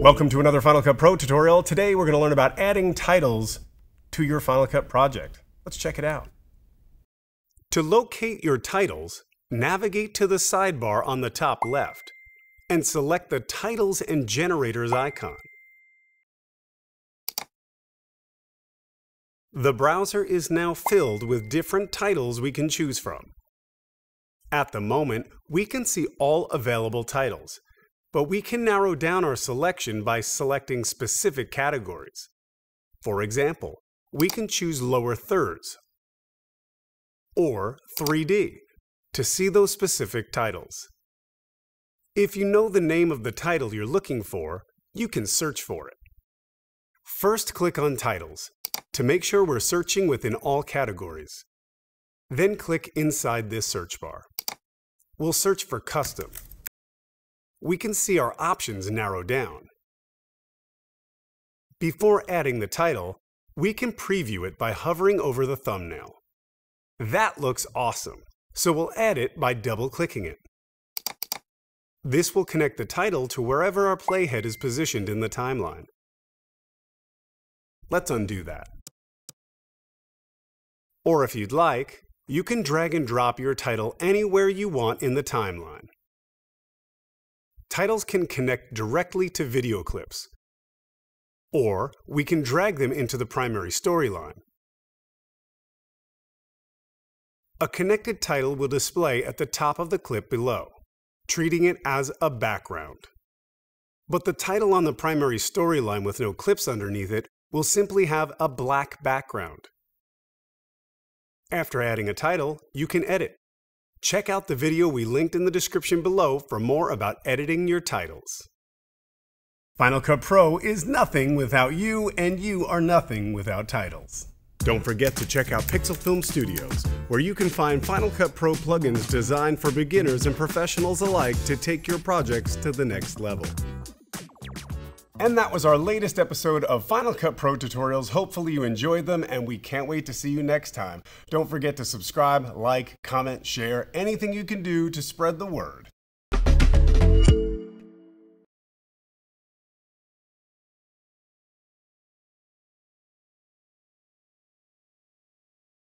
Welcome to another Final Cut Pro tutorial. Today we're going to learn about adding titles to your Final Cut project. Let's check it out. To locate your titles, navigate to the sidebar on the top left and select the Titles and Generators icon. The browser is now filled with different titles we can choose from. At the moment, we can see all available titles, but we can narrow down our selection by selecting specific categories. For example, we can choose lower thirds or 3D to see those specific titles. If you know the name of the title you're looking for, you can search for it. First click on Titles to make sure we're searching within all categories. Then click inside this search bar. We'll search for Custom. We can see our options narrow down. Before adding the title, we can preview it by hovering over the thumbnail. That looks awesome, so we'll add it by double-clicking it. This will connect the title to wherever our playhead is positioned in the timeline. Let's undo that. Or if you'd like, you can drag and drop your title anywhere you want in the timeline. Titles can connect directly to video clips, or we can drag them into the primary storyline. A connected title will display at the top of the clip below, treating it as a background. But the title on the primary storyline with no clips underneath it will simply have a black background. After adding a title, you can edit. Check out the video we linked in the description below for more about editing your titles. Final Cut Pro is nothing without you, and you are nothing without titles. Don't forget to check out Pixel Film Studios, where you can find Final Cut Pro plugins designed for beginners and professionals alike to take your projects to the next level. And that was our latest episode of Final Cut Pro tutorials. Hopefully you enjoyed them and we can't wait to see you next time. Don't forget to subscribe, like, comment, share, anything you can do to spread the word.